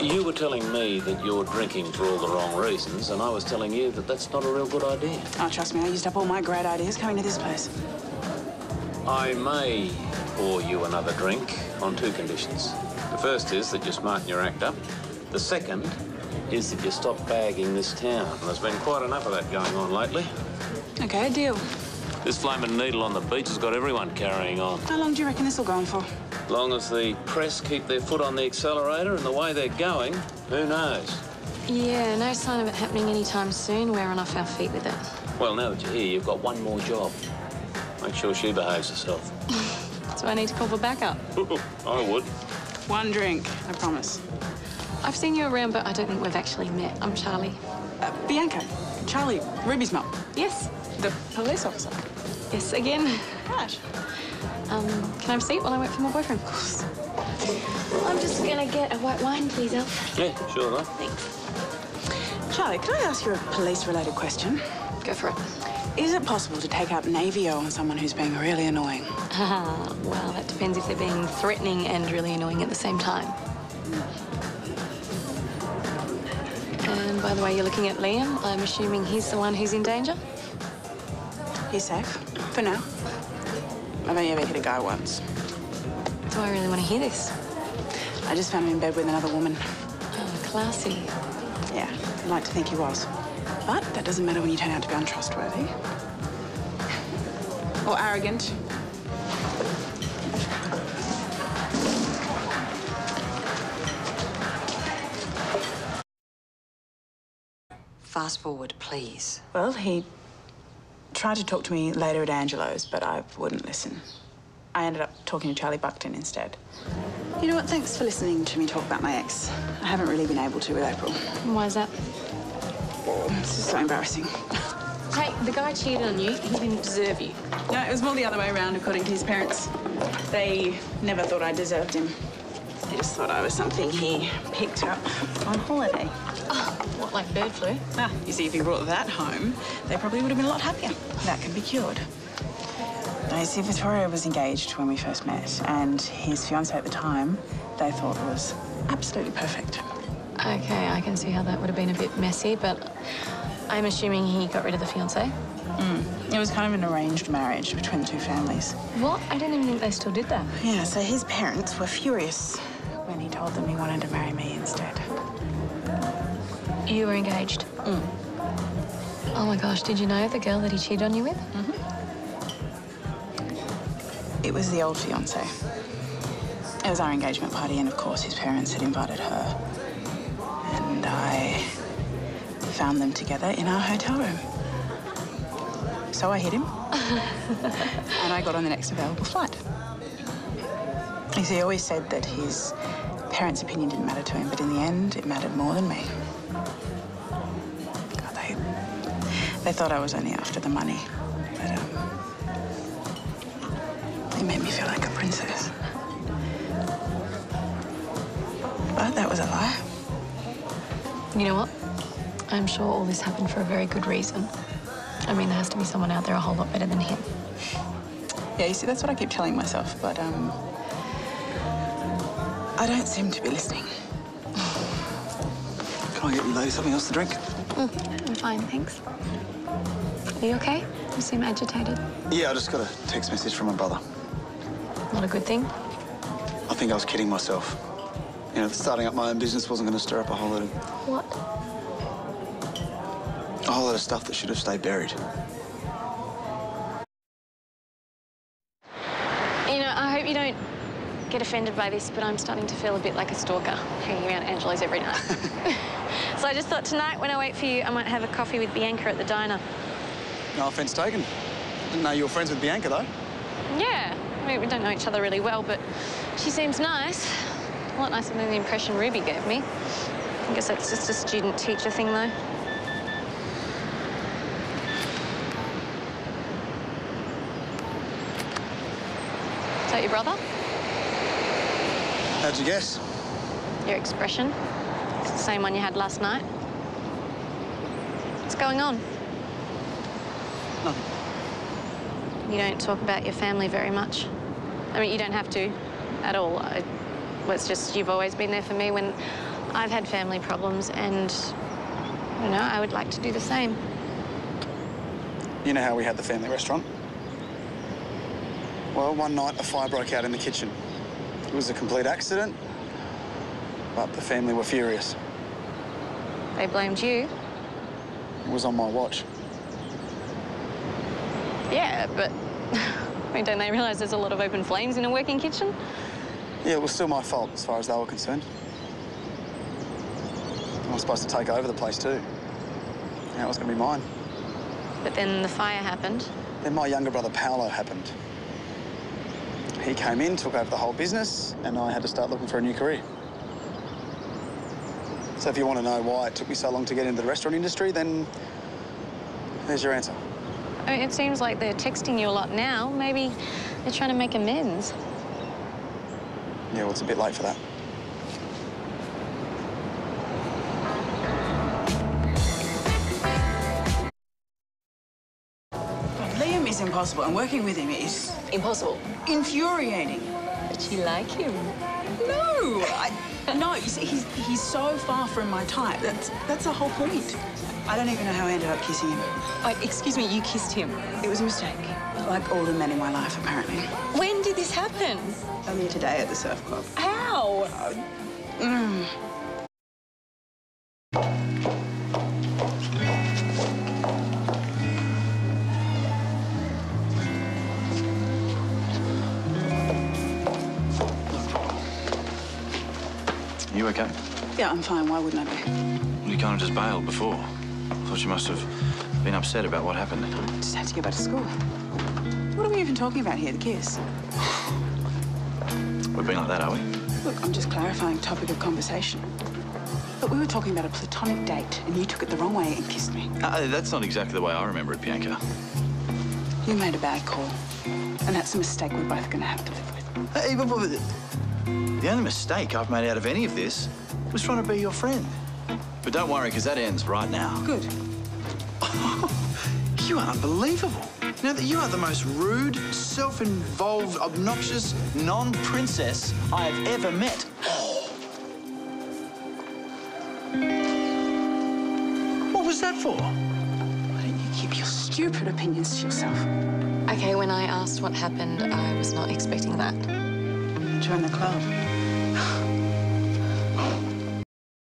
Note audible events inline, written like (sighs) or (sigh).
You were telling me that you're drinking for all the wrong reasons, and I was telling you that that's not a real good idea. Oh, trust me, I used up all my great ideas coming to this place. I may pour you another drink on two conditions. The first is that you smarten your act up. The second is that you stop bagging this town. There's been quite enough of that going on lately. Okay, deal. This flaming needle on the beach has got everyone carrying on. How long do you reckon this will go on for? As long as the press keep their foot on the accelerator and the way they're going, who knows? Yeah, no sign of it happening anytime soon. We're on off our feet with it. Well, now that you're here, you've got one more job. Make sure she behaves herself. (laughs) So I need to call for backup. (laughs) I would. One drink, I promise. I've seen you around, but I don't think we've actually met. I'm Charlie. Uh, Bianca, Charlie, Ruby's mum, Yes. the police officer. Yes, again. Right. Um, can I have a seat while I wait for my boyfriend? Of course. I'm just gonna get a white wine, please, Elf. Yeah, sure enough. Thanks. Charlie, can I ask you a police-related question? Go for it. Is it possible to take out an AVO on someone who's being really annoying? Ah, (laughs) well, that depends if they're being threatening and really annoying at the same time. And by the way, you're looking at Liam. I'm assuming he's the one who's in danger? He's safe, for now. I've only ever hit a guy once. Do I really want to hear this? I just found him in bed with another woman. Oh, classy. Yeah, I'd like to think he was. But that doesn't matter when you turn out to be untrustworthy. Or arrogant. Fast forward, please. Well, he tried to talk to me later at Angelo's, but I wouldn't listen. I ended up talking to Charlie Buckton instead. You know what? Thanks for listening to me talk about my ex. I haven't really been able to with April. And why is that? This is so embarrassing. Hey, the guy cheated on you. He didn't deserve you. No, it was more the other way around, according to his parents. They never thought I deserved him. They just thought I was something he picked up on holiday. What, like bird flu? Ah, you see, if he brought that home, they probably would have been a lot happier. That can be cured. Now, you see, Vittorio was engaged when we first met, and his fiancée at the time, they thought was absolutely perfect. Okay, I can see how that would have been a bit messy, but I'm assuming he got rid of the fiancée. It was kind of an arranged marriage between the two families. What? I didn't even think they still did that. Yeah, so his parents were furious when he told them he wanted to marry me instead. You were engaged. Mm. Oh my gosh, did you know the girl that he cheated on you with? Mm-hmm. It was the old fiancée. It was our engagement party, and of course, his parents had invited her. And I found them together in our hotel room. So I hit him, (laughs) and I got on the next available flight. He always said that his parents' opinion didn't matter to him, but in the end, it mattered more than me. They thought I was only after the money, but um, it made me feel like a princess. But that was a lie. You know what? I'm sure all this happened for a very good reason. I mean, there has to be someone out there a whole lot better than him. Yeah, you see, that's what I keep telling myself, but um, I don't seem to be listening. (sighs) Can I get you ladies something else to drink? I'm fine, thanks. Are you okay? You seem agitated. Yeah, I just got a text message from my brother. Not a good thing. I think I was kidding myself. You know, starting up my own business wasn't going to stir up a whole lot of What? a whole lot of stuff that should have stayed buried. You know, I hope you don't get offended by this, but I'm starting to feel a bit like a stalker, hanging around Angelo's every night. (laughs) so I just thought tonight, when I wait for you, I might have a coffee with Bianca at the diner. No offense taken. Didn't know you were friends with Bianca though. Yeah, I mean, we don't know each other really well, but she seems nice. A lot nicer than the impression Ruby gave me. I guess that's just a student-teacher thing, though. Is that your brother? How'd you guess? Your expression? It's the same one you had last night. What's going on? Nothing. You don't talk about your family very much. I mean, you don't have to at all. I, well, it's just you've always been there for me when I've had family problems and, you know, I would like to do the same. You know how we had the family restaurant? Well, one night a fire broke out in the kitchen. It was a complete accident, but the family were furious. They blamed you. It was on my watch. Yeah, but (laughs) I mean, don't they realise there's a lot of open flames in a working kitchen? Yeah, it was still my fault as far as they were concerned. I was supposed to take over the place too. Yeah, it was going to be mine. But then the fire happened. Then my younger brother Paolo happened. He came in, took over the whole business, and I had to start looking for a new career. So if you want to know why it took me so long to get into the restaurant industry, then there's your answer. I mean, it seems like they're texting you a lot now. Maybe they're trying to make amends. Yeah, well, it's a bit late for that. Is impossible, and working with him is Impossible. infuriating. But you like him. No, I, no. You see, he's he's so far from my type. That's that's the whole point. I don't even know how I ended up kissing him. Oh, excuse me, you kissed him. It was a mistake, like all the men in my life, apparently. When did this happen? Earlier today at the surf club. How? Mm. You okay? Yeah, I'm fine. Why wouldn't I be? Well, You kind of just bailed before. I thought you must have been upset about what happened. I Just had to get back to school. What are we even talking about here? The kiss? (sighs) We're being like that, are we? Look, I'm just clarifying topic of conversation. But we were talking about a platonic date, and you took it the wrong way and kissed me. Uh, that's not exactly the way I remember it, Bianca. You made a bad call, and that's a mistake we're both going to have to live with. Hey, but, but, the only mistake I've made out of any of this was trying to be your friend. But don't worry, because that ends right now. Good. (laughs) You are unbelievable. Now that you are the most rude, self-involved, obnoxious non-princess I have ever met. (gasps) What was that for? Why don't you keep your stupid opinions to yourself? Okay, when I asked what happened, I was not expecting that. Join the club.